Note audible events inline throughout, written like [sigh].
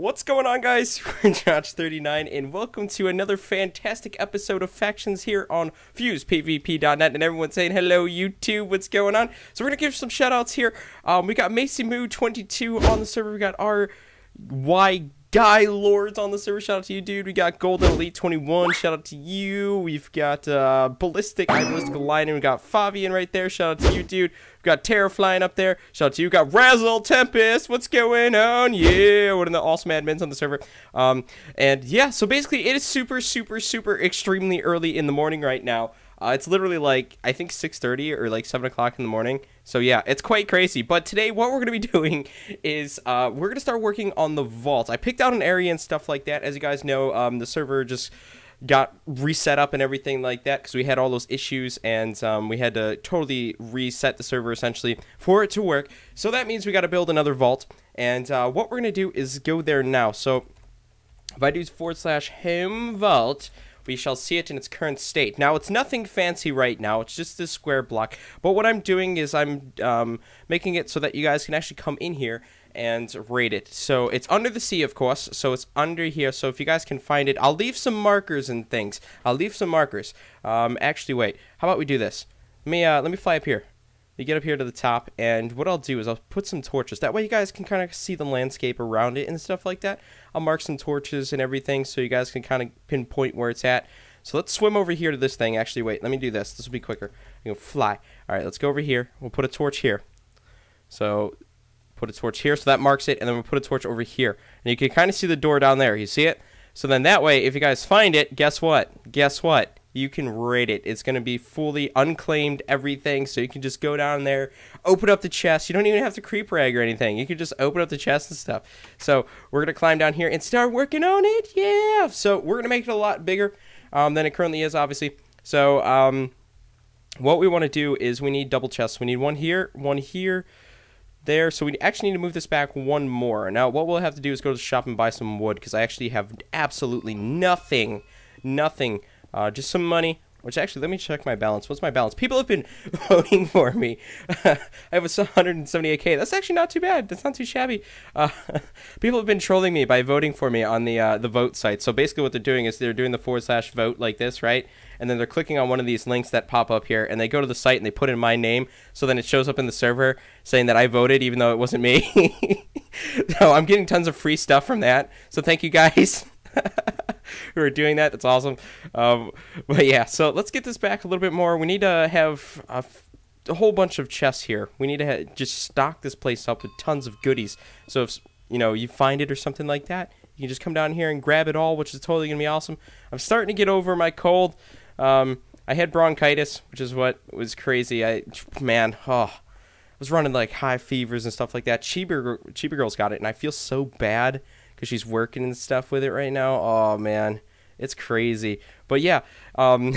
What's going on, guys? [laughs] We're Josh39, and welcome to another fantastic episode of Factions here on FusePvP.net. And everyone's saying hello, YouTube. What's going on? So we're gonna give some shout outs here. Um, we got Macy Moo 22 on the server. We got our Y Guy Lords on the server. Shout out to you, dude. We got Golden Elite 21. Shout out to you. We've got uh, Ballistic, Ballistic Lion. We got Favian right there. Shout out to you, dude. We've got Terra flying up there. Shout out to you. We got Razzle Tempest. What's going on? Yeah, one of the awesome admins on the server. Um, and yeah, so basically, it is super, super, super extremely early in the morning right now. Uh, it's literally like I think 6:30 or like 7 o'clock in the morning. So yeah, it's quite crazy. But today, what we're gonna be [laughs] doing is uh, we're gonna start working on the vault. I picked out an area and stuff like that. As you guys know, um, the server just got reset up and everything like that because we had all those issues and um, we had to totally reset the server essentially for it to work. So that means we got to build another vault. And uh, what we're gonna do is go there now. So if I do forward slash home vault we shall see it in its current state. Now, it's nothing fancy right now. It's just this square block. But what I'm doing is I'm um, making it so that you guys can actually come in here and rate it. So it's under the sea, of course. So it's under here. So if you guys can find it, I'll leave some markers and things. I'll leave some markers. Um, actually, wait. How about we do this? Let me uh, let me fly up here. You get up here to the top, and what I'll do is I'll put some torches. That way you guys can kind of see the landscape around it and stuff like that. I'll mark some torches and everything so you guys can kind of pinpoint where it's at. So let's swim over here to this thing. Actually, wait, let me do this. This will be quicker. You can fly. All right, let's go over here. We'll put a torch here. So put a torch here, so that marks it, and then we'll put a torch over here. And you can kind of see the door down there. You see it? So then that way, if you guys find it, guess what? Guess what? You can rate it. It's going to be fully unclaimed everything, so you can just go down there, open up the chest. You don't even have to creep rag or anything. You can just open up the chest and stuff. So we're going to climb down here and start working on it. Yeah. So we're going to make it a lot bigger um, than it currently is, obviously. So um, what we want to do is we need double chests. We need one here, one here, there. So we actually need to move this back one more. Now what we'll have to do is go to the shop and buy some wood because I actually have absolutely nothing, nothing uh, just some money. Which actually, let me check my balance. What's my balance? People have been [laughs] voting for me. [laughs] I have a 178k. That's actually not too bad. That's not too shabby. Uh, [laughs] people have been trolling me by voting for me on the uh, the vote site. So basically, what they're doing is they're doing the forward slash vote like this, right? And then they're clicking on one of these links that pop up here, and they go to the site and they put in my name. So then it shows up in the server saying that I voted, even though it wasn't me. so I'm getting tons of free stuff from that. So thank you guys. [laughs] who are doing that. That's awesome. Um, but yeah, so let's get this back a little bit more. We need to have a, whole bunch of chests here. We need to just stock this place up with tons of goodies. So if you know you find it or something like that, you can just come down here and grab it all, which is totally gonna be awesome. I'm starting to get over my cold. Um, I had bronchitis, which is what was crazy. I man, oh. I was running like high fevers and stuff like that. Cheaper, Chibi Girl's got it, and I feel so bad because she's working and stuff with it right now. Oh man, it's crazy. But yeah, um,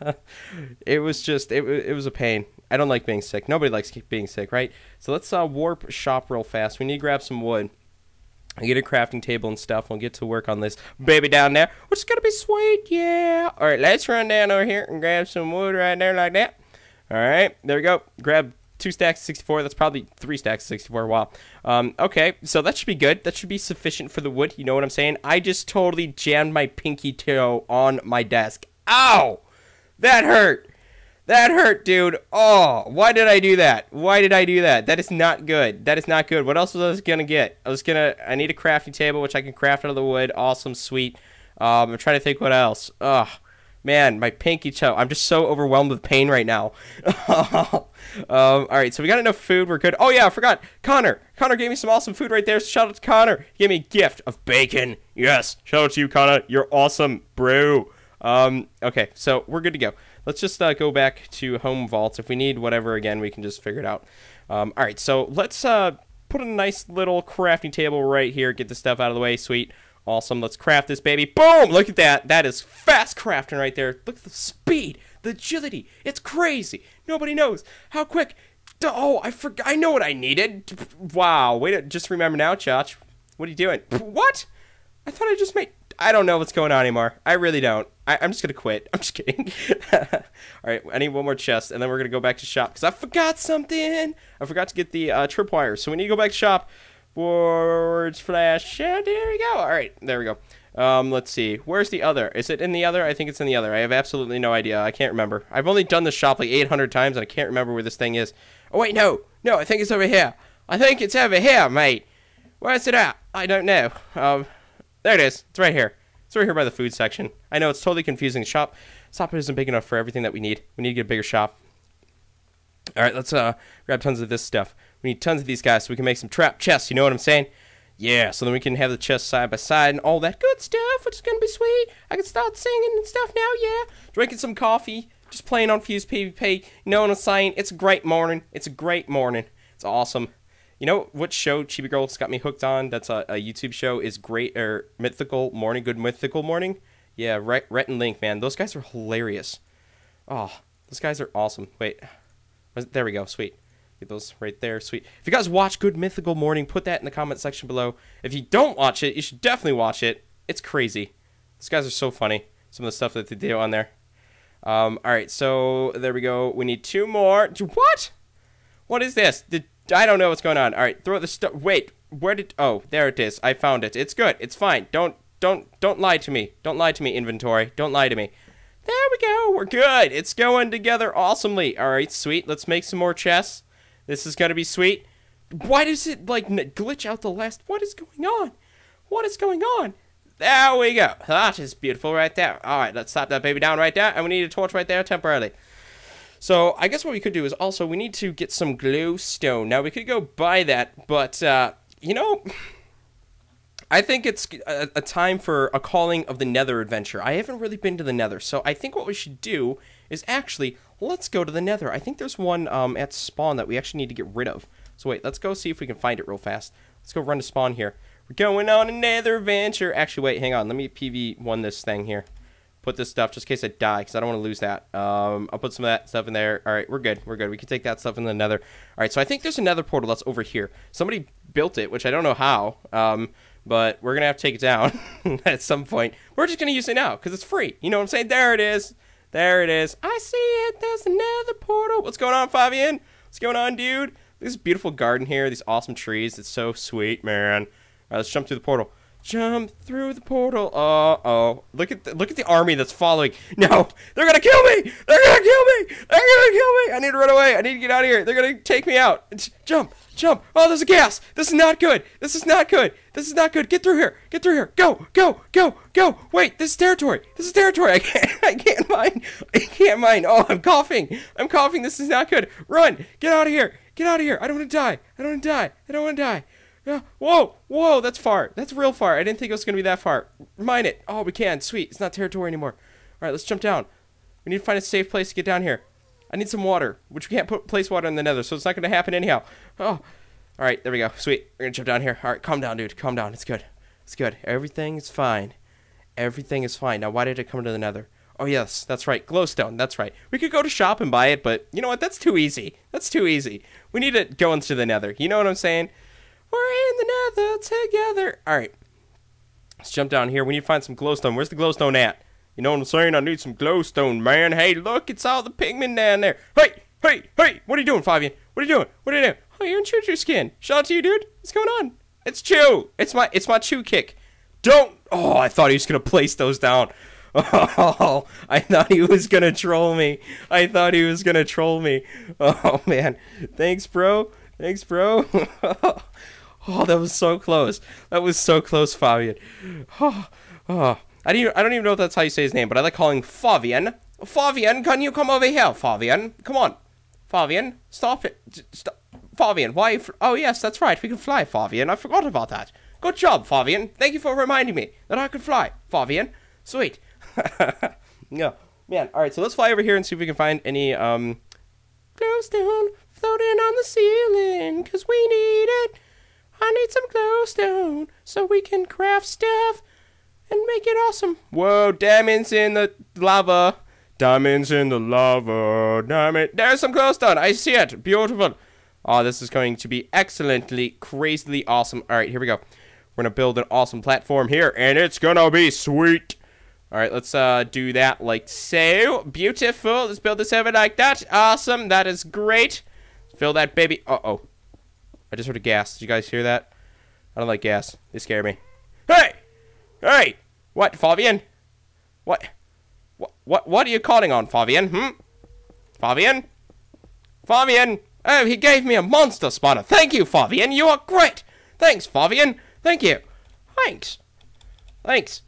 [laughs] it was just it, it was a pain. I don't like being sick. Nobody likes being sick, right? So let's uh, warp shop real fast. We need to grab some wood. I get a crafting table and stuff. We'll get to work on this baby down there, which is gonna be sweet. Yeah. All right, let's run down over here and grab some wood right there like that. All right, there we go. Grab two stacks of 64. That's probably three stacks of 64. Wow. Um, okay, so that should be good. That should be sufficient for the wood. You know what I'm saying? I just totally jammed my pinky toe on my desk. Ow! That hurt. That hurt, dude. Oh, why did I do that? Why did I do that? That is not good. That is not good. What else was I gonna get? I was gonna. I need a crafting table, which I can craft out of the wood. Awesome, sweet. Um, I'm trying to think what else. Ugh. Man, my pinky toe. I'm just so overwhelmed with pain right now. [laughs] um, all right, so we got enough food. We're good. Oh, yeah, I forgot. Connor. Connor gave me some awesome food right there. So shout out to Connor. He gave me a gift of bacon. Yes. Shout out to you, Connor. You're awesome, bro. Um, okay, so we're good to go. Let's just uh, go back to home vaults. If we need whatever again, we can just figure it out. Um, all right, so let's uh, put a nice little crafting table right here. Get the stuff out of the way. Sweet. Awesome. Let's craft this baby. Boom! Look at that. That is fast crafting right there. Look at the speed, the agility. It's crazy. Nobody knows how quick. Oh, I forgot. I know what I needed. Wow. Wait. To, just remember now, Chach. What are you doing? What? I thought I just made. I don't know what's going on anymore. I really don't. I, am just gonna quit. [laughs] I'm just kidding. [laughs] All right, I need one more chest, and then we're gonna go back to shop because I forgot something. I forgot to get the uh, tripwires. So we need to go back to shop Forge flash. And there we go. All right, there we go. Um, let's see. Where's the other? Is it in the other? I think it's in the other. I have absolutely no idea. I can't remember. I've only done this shop like 800 times, and I can't remember where this thing is. Oh, wait, no. No, I think it's over here. I think it's over here, mate. Where's it at? I don't know. Um, there it is. It's right here. It's right here by the food section. I know it's totally confusing. The shop, shop isn't big enough for everything that we need. We need to get a bigger shop. All right, let's uh grab tons of this stuff. We need tons of these guys so we can make some trap chests. You know what I'm saying? Yeah, so then we can have the chests side by side and all that good stuff, which is gonna be sweet. I can start singing and stuff now. Yeah, drinking some coffee, just playing on Fuse PvP. You know what I'm saying? It's a great morning. It's a great morning. It's awesome. You know what show Chibi Girls got me hooked on? That's a, a YouTube show. Is great or Mythical Morning, Good Mythical Morning. Yeah, Rhett, Rhett and Link, man, those guys are hilarious. Oh, those guys are awesome. Wait, there we go. Sweet. Get those right there. Sweet. If you guys watch Good Mythical Morning, put that in the comment section below. If you don't watch it, you should definitely watch it. It's crazy. These guys are so funny. Some of the stuff that they do on there. Um, all right, so there we go. We need two more. What? What is this? The, I don't know what's going on. All right, throw the stuff. Wait, where did? Oh, there it is. I found it. It's good. It's fine. Don't, don't, don't lie to me. Don't lie to me, inventory. Don't lie to me. There we go. We're good. It's going together awesomely. All right, sweet. Let's make some more chests. This is gonna be sweet. Why does it like glitch out the last? What is going on? What is going on? There we go. That is beautiful right there. All right, let's slap that baby down right there, and we need a torch right there temporarily. So I guess what we could do is also we need to get some glowstone. Now we could go buy that, but uh, you know, I think it's a, a, time for a calling of the Nether adventure. I haven't really been to the Nether, so I think what we should do is actually let's go to the Nether. I think there's one um, at spawn that we actually need to get rid of. So wait, let's go see if we can find it real fast. Let's go run to spawn here. We're going on another adventure. Actually, wait, hang on. Let me PV1 this thing here. Put this stuff just in case I die, because I don't want to lose that. Um, I'll put some of that stuff in there. All right, we're good. We're good. We can take that stuff in the nether. All right, so I think there's another portal that's over here. Somebody built it, which I don't know how, um, but we're to have to take it down [laughs] at some point. We're just to use it now, because it's free. You know what I'm saying? There it is. There it is. I see it. There's another portal. What's going on, Favian? What's going on, dude? This beautiful garden here. These awesome trees. It's so sweet, man. All right, let's jump through the portal. Jump through the portal. Uh oh. Look at the, look at the army that's following. [laughs] No, they're gonna kill me. They're gonna kill me. They're gonna kill me. I need to run away. I need to get out of here. They're gonna take me out. Jump, jump. Oh, there's a gas. This is not good. This is not good. This is not good. Get through here. Get through here. Go, go, go, go. Wait, this is territory. This is territory. [laughs] I can't. I can't mine. I can't mine. Oh, I'm coughing. I'm coughing. This is not good. Run. Get out of here. Get out of here. I don't want to die. I don't want to die. I don't want to die. Yeah. Whoa, whoa, that's far. That's real far. I didn't think it was going to be that far. Mine it. Oh, we can. Sweet. It's not territory anymore. All right, let's jump down. We need to find a safe place to get down here. I need some water, which we can't put place water in the nether, so it's not going to happen anyhow. Oh, all right, there we go. Sweet. We're going to jump down here. All right, calm down, dude. Calm down. It's good. It's good. Everything is fine. Everything is fine. Now, why did it come to the nether? Oh, yes, that's right. Glowstone. That's right. We could go to shop and buy it, but you know what? That's too easy. That's too easy. We need to go into the nether. You know what I'm saying? We're in the nether together. All right. Let's jump down here. We need to find some glowstone. Where's the glowstone at? You know what I'm saying? I need some glowstone, man. Hey, look, it's all the pigmen down there. Hey, hey, hey, what are you doing, Favian? What are you doing? What are you doing? Oh, you're in Choo Choo skin. Shout out to you, dude. What's going on? It's Chew. It's my it's my Chew kick. Don't. Oh, I thought he was gonna place those down. [laughs] Oh, I thought he was gonna troll me. I thought he was gonna troll me. Oh man, thanks, bro. Thanks, bro. [laughs] Oh, that was so close. That was so close, Favian. [sighs] Oh, oh. I, don't even, I don't even know if that's how you say his name, but I like calling Favian. Favian, can you come over here, Favian? Come on. Favian, stop it. Stop. Favian, why? oh, yes, that's right. We can fly, Favian. I forgot about that. Good job, Favian. Thank you for reminding me that I could fly, Favian. Sweet. [laughs] yeah. Man, all right, so let's fly over here and see if we can find any, um, glowstone floating on the ceiling, because we need it. I need some glowstone so we can craft stuff and make it awesome. Whoa, diamonds in the lava. Diamonds in the lava. Diamond. There's some glowstone. I see it. Beautiful. Oh, this is going to be excellently, crazily awesome. All right, here we go. We're going to build an awesome platform here, and it's going to be sweet. All right, let's uh, do that like so. Beautiful. Let's build this over like that. Awesome. That is great. Fill that baby. Uh-oh. I just heard a gas. Did you guys hear that? I don't like gas. They scare me. Hey! Hey! What, Favian? What? What, what, what are you calling on, Favian? Hmm? Favian? Favian! Oh, he gave me a monster spotter. Thank you, Favian. You are great. Thanks, Favian. Thank you. Thanks. Thanks.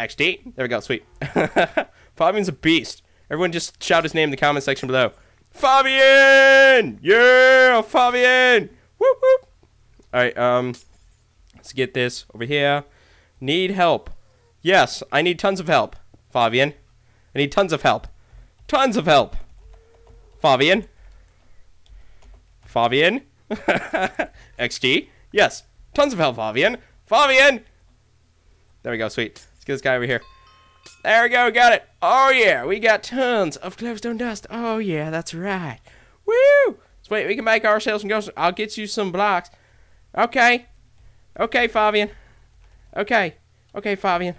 XD. There we go. Sweet. [laughs] Favian's a beast. Everyone just shout his name in the comment section below. Favian! Yeah, Favian! Whoop, whoop. All right, um, let's get this over here. Need help. Yes, I need tons of help, Favian. I need tons of help. Tons of help. Favian. Favian. [laughs] XD. Yes, tons of help, Favian. Favian! There we go, sweet. Let's get this guy over here. There we go, got it. Oh yeah, we got tons of glowstone dust. Oh yeah, that's right. Woo! Sweet, we can make ourselves some ghosts. I'll get you some blocks. Okay. Okay, Favian. Okay. Okay, Favian.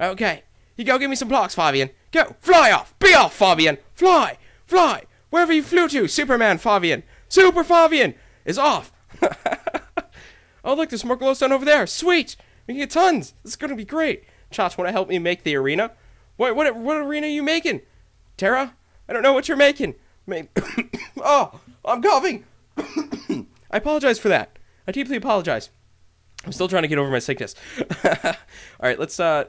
Okay. You go give me some blocks, Favian. Go. Fly off. Be off, Favian. Fly. Fly. Wherever you flew to, Superman Favian. Super Favian is off. [laughs] oh, look, there's more glowstone over there. Sweet. We can get tons. This is to be great. Want to help me make the arena? What, what, what arena are you making? Tara? I don't know what you're making. [coughs] oh, I'm coughing. [coughs] I apologize for that. I deeply apologize. I'm still trying to get over my sickness. [laughs] All right, let's uh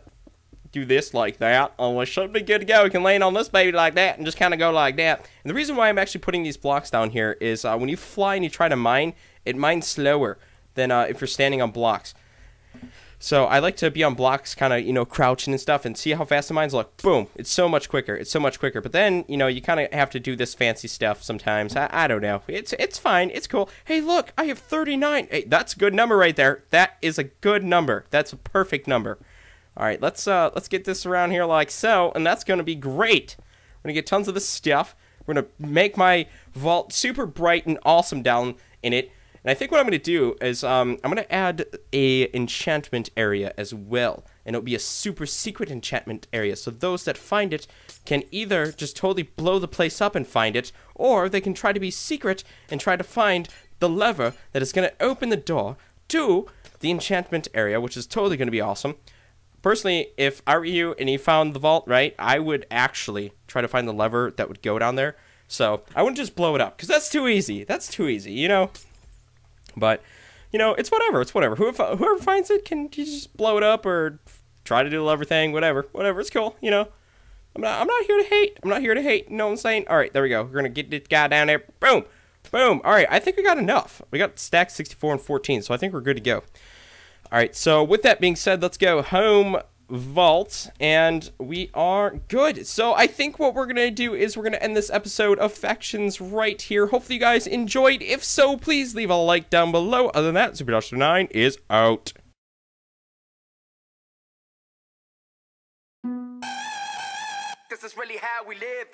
do this like that. Oh, we should be good to go. We can land on this baby like that and just kind of go like that. And the reason why I'm actually putting these blocks down here is uh, when you fly and you try to mine, it mines slower than uh, if you're standing on blocks. So I like to be on blocks, kind of, you know, crouching and stuff and see how fast the mines look. Boom. It's so much quicker. It's so much quicker. But then, you know, you kind of have to do this fancy stuff sometimes. I, I don't know. It's it's fine. It's cool. Hey, look, I have 39. Hey, that's a good number right there. That is a good number. That's a perfect number. All right, let's uh let's get this around here like so, and that's going to be great. We're going to get tons of this stuff. We're going to make my vault super bright and awesome down in it. And I think what I'm going to do is um, I'm going to add a enchantment area as well. And it'll be a super secret enchantment area. So those that find it can either just totally blow the place up and find it, or they can try to be secret and try to find the lever that is going to open the door to the enchantment area, which is totally going to be awesome. Personally, if I were you and he found the vault, right, I would actually try to find the lever that would go down there. So I wouldn't just blow it up, because that's too easy. That's too easy, you know? But you know, it's whatever. It's whatever. Whoever, whoever finds it can just blow it up or try to do the lever thing. Whatever. Whatever. It's cool. You know. I'm not. I'm not here to hate. I'm not here to hate. You know what I'm saying? All right. There we go. We're gonna get this guy down there. Boom. Boom. All right. I think we got enough. We got stacks 64 and 14, so I think we're good to go. All right. So with that being said, let's go home vault and we are good. So i think what we're gonna do is we're gonna end this episode of factions right here. Hopefully you guys enjoyed. If so please leave a like down below. Other than that super 9 is out. This is really how we live